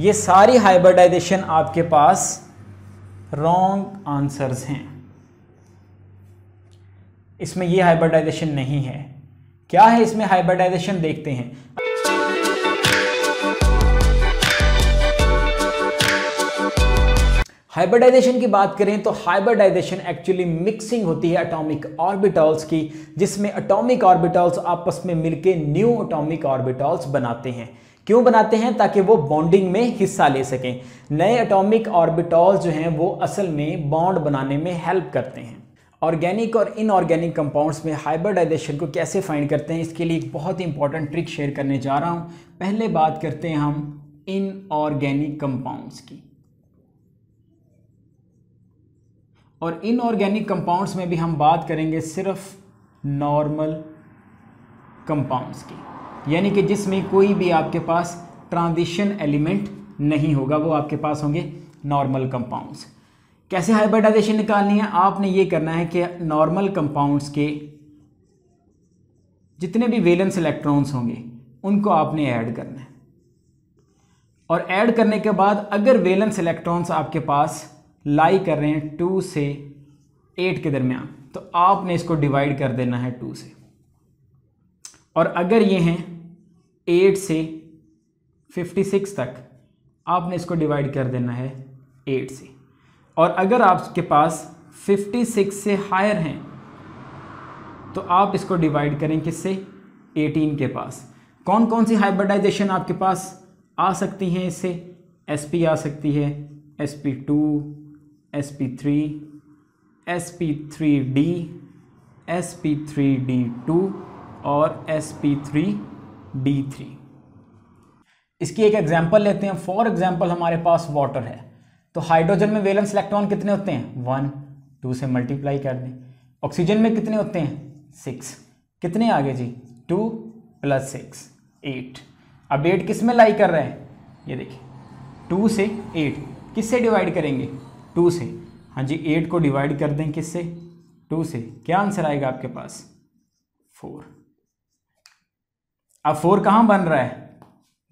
ये सारी हाइब्रिडाइजेशन आपके पास रॉन्ग आंसर्स हैं। इसमें ये हाइब्रिडाइजेशन नहीं है। क्या है इसमें हाइब्रिडाइजेशन देखते हैं। हाइब्रिडाइजेशन की बात करें तो हाइब्रिडाइजेशन एक्चुअली मिक्सिंग होती है एटॉमिक ऑर्बिटल्स की, जिसमें एटॉमिक ऑर्बिटल्स आपस में मिलके न्यू एटॉमिक ऑर्बिटल्स बनाते हैं। क्यों बनाते हैं ताकि वो बॉन्डिंग में हिस्सा ले सकें? नए एटॉमिक ऑर्बिटल्स जो हैं, वो असल में बॉन्ड बनाने में हेल्प करते हैं। ऑर्गेनिक और इनऑर्गेनिक कंपाउंड्स में हाइब्रिडाइजेशन को कैसे फाइंड करते हैं, इसके लिए एक बहुत ही इंपॉर्टेंट ट्रिक शेयर करने जा रहा हूँ। पहले बात करते हैं हम इनऑर्गेनिक कंपाउंड्स की। और इनऑर्गेनिक कंपाउंड्स में भी हम बात करेंगे सिर्फ़ नॉर्मल कंपाउंड्स की। यानी कि जिसमें कोई भी आपके पास ट्रांजिशन एलिमेंट नहीं होगा, वो आपके पास होंगे नॉर्मल कंपाउंड्स कैसे हाइब्रिडाइजेशन निकालनी है? आपने ये करना है कि नॉर्मल कंपाउंड्स के जितने भी वेलेंस इलेक्ट्रॉन्स होंगे, उनको आपने ऐड करना है. और ऐड करने के बाद अगर वेलेंस इलेक्ट्रॉन्स आपके पास लाई कर रहे हैं टू से एट के दरमियान तो आपने इसको डिवाइड कर देना है टू से. और अगर ये हैं एट से फिफ्टी सिक्स तक आपने इसको डिवाइड कर देना है एट से। और अगर आपके पास फिफ्टी सिक्स से हायर हैं तो आप इसको डिवाइड करें किससे? एटीन के पास। कौन कौन सी हाइब्रिडाइजेशन आपके पास आ सकती हैं इससे? एस पी आ सकती है S P two S P three S P three D S P three D two और S P three D three इसकी एक एग्ज़ाम्पल लेते हैं। फॉर एग्ज़ाम्पल हमारे पास वाटर है। तो हाइड्रोजन में वेलेंस इलेक्ट्रॉन कितने होते हैं? वन टू से मल्टीप्लाई कर दें। ऑक्सीजन में कितने होते हैं? सिक्स कितने आगे जी? टू प्लस सिक्स एट अब एट किसमें लाई कर रहे हैं? ये देखिए। टू से एट किससे डिवाइड करेंगे? टू से। हाँ जी एट को डिवाइड कर दें किससे? टू से। क्या आंसर आएगा आपके पास? फोर अब फोर कहाँ बन रहा है?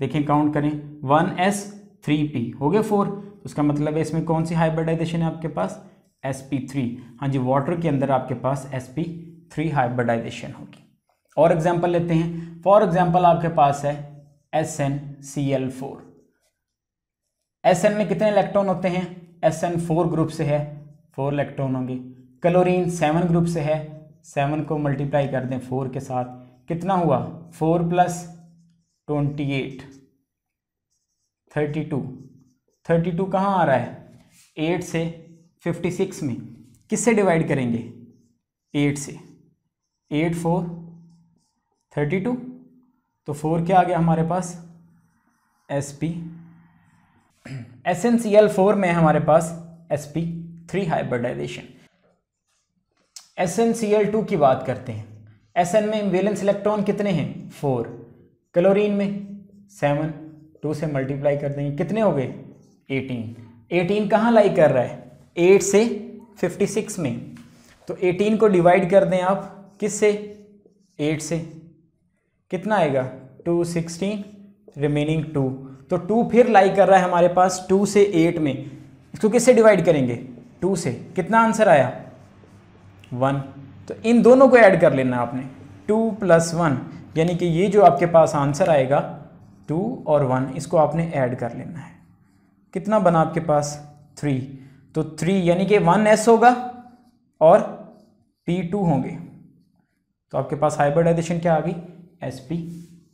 देखें काउंट करें। वन एस थ्री पी, हो गए फोर। उसका मतलब है इसमें कौन सी हाइब्रिडाइजेशन है आपके पास? एस पी थ्री हाँ जी वाटर के अंदर आपके पास एस पी थ्री हाइब्रिडाइजेशन होगी। और एग्ज़ाम्पल लेते हैं। फॉर एग्ज़ाम्पल आपके पास है S N C L four S N में कितने इलेक्ट्रॉन होते हैं? एस एन फोर ग्रुप से है। फोर इलेक्ट्रॉन होंगे। क्लोरीन सेवन ग्रुप से है। सेवन को मल्टीप्लाई कर दें फोर के साथ। कितना हुआ? Four plus twenty eight. Thirty two. Thirty two कहाँ आ रहा है? एट से फिफ्टी सिक्स में। किससे डिवाइड करेंगे? एट से। Eight four, thirty two. तो फोर क्या आ गया हमारे पास? S P S N C L four में हमारे पास S P three hybridization S N C L two की बात करते हैं। एस एन में वेलेंस इलेक्ट्रॉन कितने हैं? फोर क्लोरीन में सेवन टू से मल्टीप्लाई कर देंगे। कितने हो गए? एटीन एटीन कहाँ लाई कर रहा है? एट से फिफ्टी सिक्स में। तो एटीन को डिवाइड कर दें आप। किस से? एट से। कितना आएगा? टू सिक्सटीन रिमेनिंग टू तो टू फिर लाई कर रहा है हमारे पास टू से एट में। इसको किससे डिवाइड करेंगे? टू से। कितना आंसर आया? वन तो इन दोनों को ऐड कर लेना आपने। टू प्लस वन, यानी कि ये जो आपके पास आंसर आएगा, टू और वन, इसको आपने ऐड कर लेना है। कितना बना आपके पास? थ्री। तो थ्री, यानी कि वन एस होगा और पी टू होंगे। तो आपके पास हाइब्रिडाइजेशन क्या आ गई? S P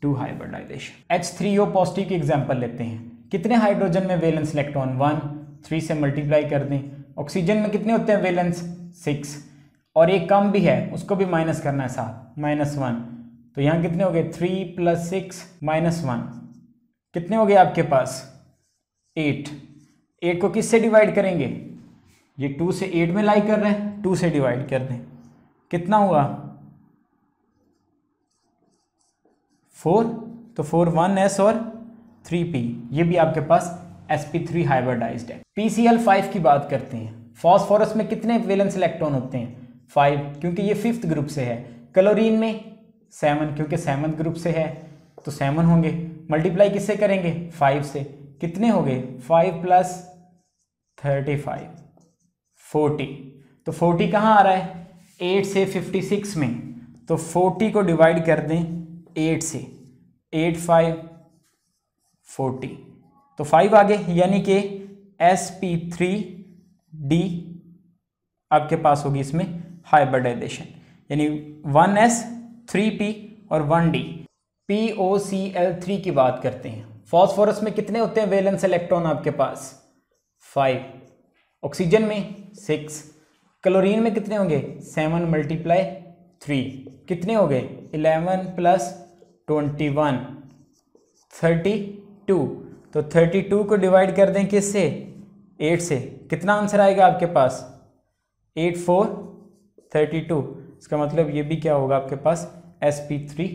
two hybridization H three O positive की एग्ज़ाम्पल लेते हैं। कितने हाइड्रोजन में वेलेंस इलेक्ट्रॉन वन थ्री से मल्टीप्लाई कर दें। ऑक्सीजन में कितने होते हैं वेलेंस सिक्स और एक कम भी है, उसको भी माइनस करना है साथ माइनस वन तो यहाँ कितने हो गए? Three plus six minus one कितने हो गए आपके पास? एट एट को किससे डिवाइड करेंगे? ये टू से एट में लाई कर रहे हैं टू से डिवाइड कर दें. कितना हुआ? फोर तो फोर वन एस और थ्री पी ये भी आपके पास एस पी थ्री हाइब्रिडाइज है. पी सी एल फाइव की बात करते हैं. फॉस्फोरस में कितने वेलेंस इलेक्ट्रॉन होते हैं? फाइव क्योंकि ये फिफ्थ ग्रुप से है। क्लोरीन में सेवन क्योंकि सेवन्थ ग्रुप से है तो सेवन होंगे। मल्टीप्लाई किससे करेंगे? फाइव से। कितने हो गए? Five plus thirty five forty तो फोर्टी कहाँ आ रहा है? एट से फिफ्टी सिक्स में। तो फोर्टी को डिवाइड कर दें एट से। एट फाइव फोर्टी तो फाइव आगे, यानी कि एस पी थ्री डी आपके पास होगी इसमें। हाइब्रिडाइजेशन यानी वन एस थ्री पी और one D P O C L three की बात करते हैं। फॉस्फोरस में कितने होते हैं वेलेंस इलेक्ट्रॉन आपके पास? फाइव ऑक्सीजन में सिक्स क्लोरीन में कितने होंगे? सेवन मल्टीप्लाई थ्री कितने हो गए? Eleven plus twenty one thirty two तो थर्टी टू को डिवाइड कर दें किससे? एट से. कितना आंसर आएगा आपके पास? Eight four thirty two. इसका मतलब ये भी क्या होगा आपके पास? एस पी थ्री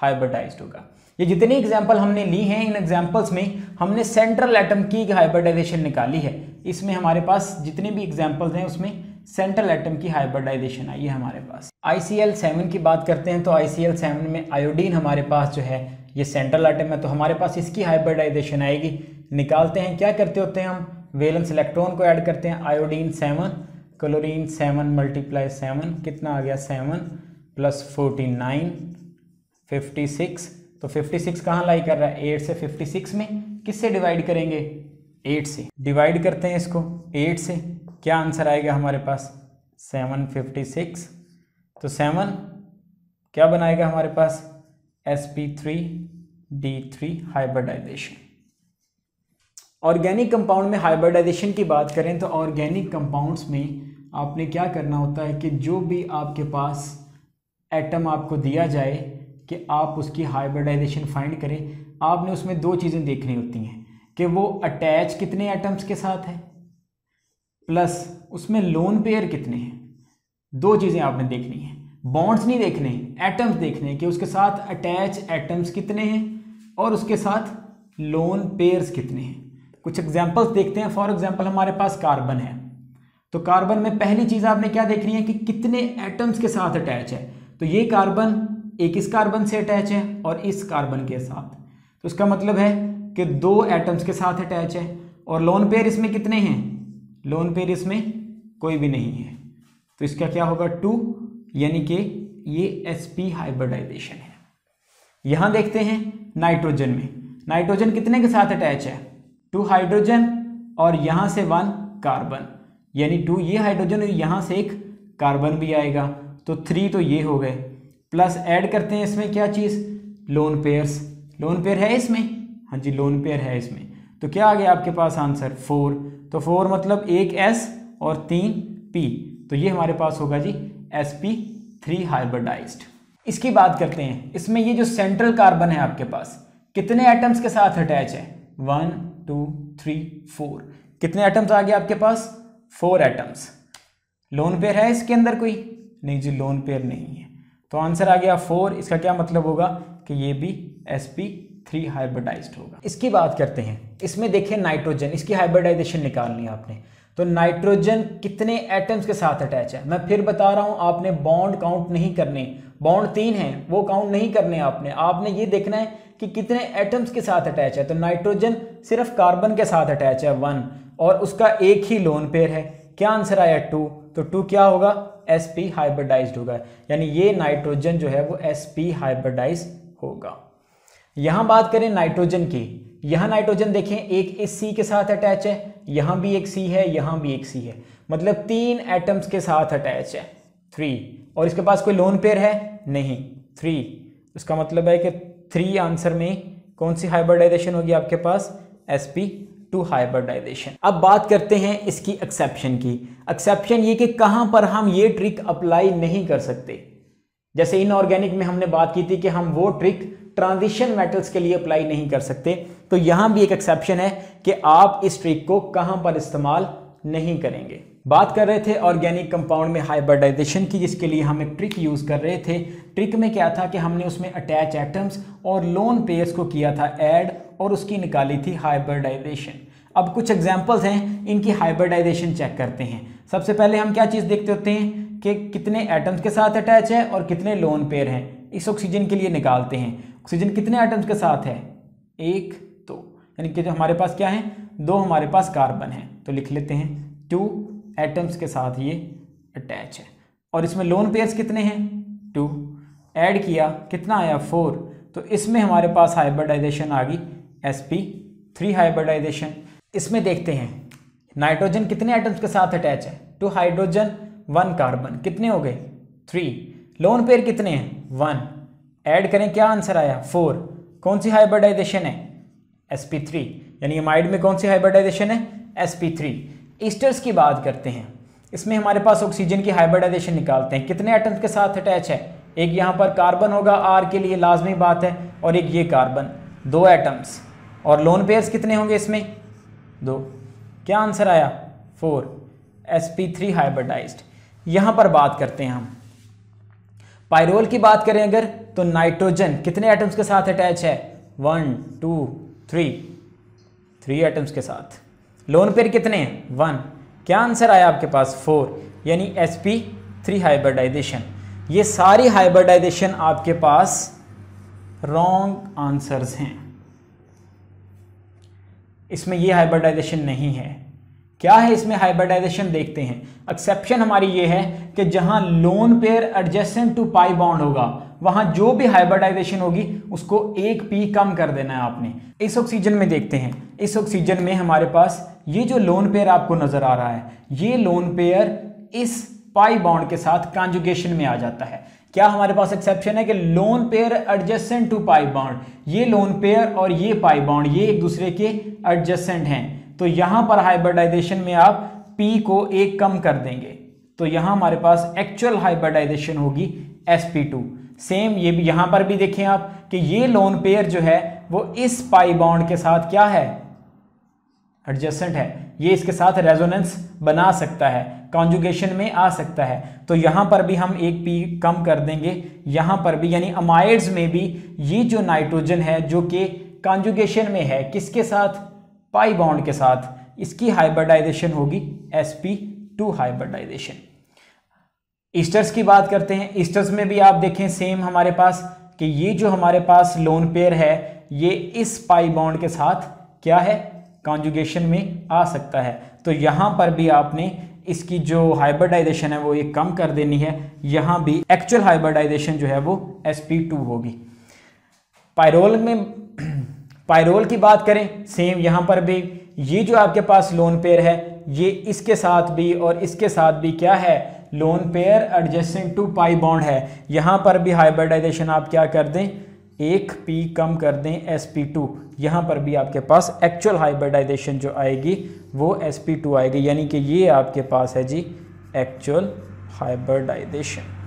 हाइब्रिडाइज होगा। ये जितनी एग्ज़ाम्पल हमने ली हैं, इन एग्जाम्पल्स में हमने सेंट्रल एटम की हाइब्रिडाइजेशन निकाली है। इसमें हमारे पास जितने भी एग्जाम्पल्स हैं, उसमें सेंट्रल एटम की हाइब्रिडाइजेशन आई है हमारे पास। आई सी एल सेवन की बात करते हैं तो आई सी एल सेवन में आयोडीन हमारे पास जो है, ये सेंट्रल एटम है तो हमारे पास इसकी हाइब्रिडाइजेशन आएगी। निकालते हैं, क्या करते होते हैं हम? वेलेंस इलेक्ट्रॉन को ऐड करते हैं iodine seven chlorine seven multiply seven, कितना आ गया seven? Plus forty nine, fifty six. तो फिफ्टी सिक्स कहाँ लाई कर रहा है? एट से फिफ्टी सिक्स में। किससे डिवाइड करेंगे? एट से। डिवाइड करते हैं इसको एट से। क्या आंसर आएगा हमारे पास? Seven fifty six. तो सेवन क्या बनाएगा हमारे पास? S P three D three hybridization organic compound में हाइब्रिडाइजेशन की बात करें तो ऑर्गेनिक कंपाउंड्स में आपने क्या करना होता है कि जो भी आपके पास एटम आपको दिया जाए कि आप उसकी हाइब्रिडाइजेशन फाइंड करें, आपने उसमें दो चीज़ें देखनी होती हैं कि वो अटैच कितने एटम्स के साथ है प्लस उसमें लोन पेयर कितने हैं। दो चीज़ें आपने देखनी है। बॉन्ड्स नहीं देखने एटम्स देखने कि उसके साथ अटैच एटम्स कितने हैं और उसके साथ लोन पेयर्स कितने हैं। कुछ एग्जांपल्स देखते हैं। फॉर एग्जांपल हमारे पास कार्बन है। तो कार्बन में पहली चीज़ आपने क्या देखनी है कि कितने एटम्स के साथ अटैच है? तो ये कार्बन, एक इस कार्बन से अटैच है और इस कार्बन के साथ। तो इसका मतलब है कि दो एटम्स के साथ अटैच है और लोन पेयर इसमें कितने हैं? लोन पेयर इसमें कोई भी नहीं है। तो इसका क्या होगा? टू यानी कि ये एस पी हाइब्रिडाइजेशन है। यहाँ देखते हैं नाइट्रोजन में। नाइट्रोजन कितने के साथ अटैच है? टू हाइड्रोजन और यहाँ से वन कार्बन यानी टू, ये हाइड्रोजन और यहाँ से एक कार्बन भी आएगा। तो थ्री तो ये हो गए। प्लस ऐड करते हैं इसमें क्या चीज़? लोन पेयर्स लोन पेयर है इसमें? हाँ जी लोन पेयर है इसमें। तो क्या आ गया आपके पास आंसर फोर तो फोर मतलब एक एस और तीन पी तो ये हमारे पास होगा जी एस पी थ्री हाइब्रिडाइज्ड इसकी बात करते हैं। इसमें ये जो सेंट्रल कार्बन है आपके पास, कितने एटम्स के साथ अटैच है? वन टू थ्री फोर कितने एटम्स आ गए आपके पास? Four atoms. लोन पेयर है इसके अंदर कोई? नहीं जी, लोन पेयर नहीं है। तो आंसर आ गया फोर। इसका क्या मतलब होगा? कि ये भी एस पी थ्री हाइब्रिडाइज्ड होगा। इसकी बात करते हैं। इसमें देखें नाइट्रोजन। इसकी हाइब्रिडाइजेशन निकालनी है आपने। तो नाइट्रोजन कितने एटम्स के साथ अटैच है? मैं फिर बता रहा हूँ, आपने बॉन्ड काउंट नहीं करने। बॉन्ड तीन है, वो काउंट नहीं करने आपने। आपने ये देखना है कि कितने एटम्स के साथ अटैच है। तो नाइट्रोजन सिर्फ़ कार्बन के साथ अटैच है वन और उसका एक ही लोन पेयर है। क्या आंसर आया टू तो टू क्या होगा? एस पी हाइब्रिडाइज होगा। यानी ये नाइट्रोजन जो है वो एस पी हाइब्रिडाइज होगा। यहाँ बात करें नाइट्रोजन की। यहाँ नाइट्रोजन देखें, एक इस सी के साथ अटैच है, यहाँ भी एक सी है, यहाँ भी एक सी है। मतलब तीन एटम्स के साथ अटैच है। थ्री और इसके पास कोई लोन पेयर है? नहीं। थ्री उसका मतलब है कि थ्री आंसर में कौन सी हाइब्रिडाइजेशन होगी आपके पास? एस पी टू हाइब्रिडाइजेशन अब बात करते हैं इसकी एक्सेप्शन की। एक्सेप्शन ये कि कहाँ पर हम ये ट्रिक अप्लाई नहीं कर सकते। जैसे इनऑर्गेनिक में हमने बात की थी कि हम वो ट्रिक ट्रांजिशन मेटल्स के लिए अप्लाई नहीं कर सकते। तो यहाँ भी एक एक्सेप्शन है कि आप इस ट्रिक को कहाँ पर इस्तेमाल नहीं करेंगे। बात कर रहे थे ऑर्गेनिक कंपाउंड में हाइब्रिडाइजेशन की, जिसके लिए हम एक ट्रिक यूज़ कर रहे थे। ट्रिक में क्या था कि हमने उसमें अटैच एटम्स और लोन पेयर्स को किया था। ऐड और उसकी निकाली थी हाइब्रिडाइजेशन अब कुछ एग्जाम्पल्स हैं, इनकी हाइब्रिडाइजेशन चेक करते हैं. सबसे पहले हम क्या चीज़ देखते होते हैं? कि कितने एटम्स के साथ अटैच है और कितने लोन पेयर हैं. इस ऑक्सीजन के लिए निकालते हैं. ऑक्सीजन कितने एटम्स के साथ है? एक, दो. यानी कि जो हमारे पास क्या है? दो हमारे पास कार्बन है. तो लिख लेते हैं टू एटम्स के साथ ये अटैच है. और इसमें लोन पेयर्स कितने हैं? टू ऐड किया, कितना आया? फोर तो इसमें हमारे पास हाइब्रिडाइजेशन आ गई. एस पी थ्री हाइब्रिडाइजेशन इसमें देखते हैं नाइट्रोजन कितने एटम्स के साथ अटैच है? टू हाइड्रोजन वन कार्बन कितने हो गए? थ्री लोन पेयर कितने हैं? वन ऐड करें, क्या आंसर आया? फोर कौन सी हाइब्रिडाइजेशन है? एस पी थ्री यानी अमाइड में कौन सी हाइब्रिडाइजेशन है? एस पी थ्री ईस्टर्स की बात करते हैं। इसमें हमारे पास ऑक्सीजन की हाइब्रिडाइजेशन निकालते हैं। कितने एटम्स के साथ अटैच है? एक यहाँ पर कार्बन होगा आर के लिए लाजमी बात है, और एक ये कार्बन दो एटम्स और लोन पेयर्स कितने होंगे इसमें? दो। क्या आंसर आया? Four S P three hybridized यहाँ पर बात करते हैं हम। पायरोल की बात करें अगर तो नाइट्रोजन कितने एटम्स के साथ अटैच है? One two three three atoms के साथ। लोन पेयर कितने हैं? वन क्या आंसर आया आपके पास? फोर यानी एस पी थ्री हाइब्रिडाइजेशन ये सारी हाइब्रिडाइजेशन आपके पास रॉन्ग आंसर्स हैं। इसमें ये हाइब्रिडाइजेशन नहीं है। क्या है इसमें हाइब्रिडाइजेशन देखते हैं। एक्सेप्शन हमारी ये है कि जहाँ lone pair adjacent to pi bond होगा, वहाँ जो भी हाइब्रिडाइजेशन होगी, उसको एक पी कम कर देना है आपने। इस ऑक्सीजन में देखते हैं। इस ऑक्सीजन में हमारे पास ये जो लोन पेयर आपको नज़र आ रहा है, ये लोन पेयर इस पाई बॉन्ड के साथ कॉन्जुगेशन में आ जाता है। क्या हमारे पास एक्सेप्शन है कि lone pair adjacent to pi bond ये लोन पेयर और ये पाई बॉन्ड ये एक दूसरे के एडजस्टेंट हैं। तो यहाँ पर हाइब्रिडाइजेशन में आप पी को एक कम कर देंगे। तो यहाँ हमारे पास एक्चुअल हाइब्रिडाइजेशन होगी sp2 सेम ये भी यहाँ पर भी देखें आप कि ये लोन पेयर जो है, वो इस पाई बॉन्ड के साथ क्या है? एडजस्टेंट है। ये इसके साथ रेजोनेंस बना सकता है कॉन्जुगेशन में आ सकता है। तो यहाँ पर भी हम एक पी कम कर देंगे। यहाँ पर भी, यानी अमाइड्स में भी ये जो नाइट्रोजन है, जो कि कॉन्जुगेशन में है, किसके साथ? पाई बॉन्ड के साथ। इसकी हाइब्रिडाइजेशन होगी S P two hybridization esters की बात करते हैं। ईस्टर्स में भी आप देखें सेम हमारे पास, कि ये जो हमारे पास लोन पेयर है, ये इस पाई बॉन्ड के साथ क्या है? कॉन्जुगेशन में आ सकता है। तो यहाँ पर भी आपने इसकी जो हाइब्रिडाइजेशन है वो ये कम कर देनी है। यहाँ भी एक्चुअल हाइब्रिडाइजेशन जो है वो sp2 होगी। पायरोल में पायरोल की बात करें सेम यहाँ पर भी ये जो आपके पास लोन पेयर है, ये इसके साथ भी और इसके साथ भी क्या है? Lone pair adjacent to pi bond है। यहाँ पर भी हाइब्रिडाइजेशन आप क्या कर दें? एक पी कम कर दें एस पी टू यहाँ पर भी आपके पास एक्चुअल हाइब्रिडाइजेशन जो आएगी, वो एस पी टू आएगी। यानी कि ये आपके पास है जी एक्चुअल हाइब्रिडाइजेशन